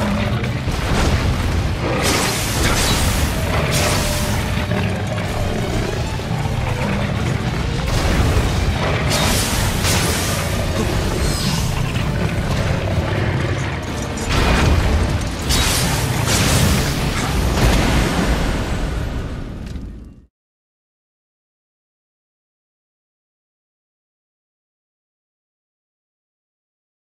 Okay.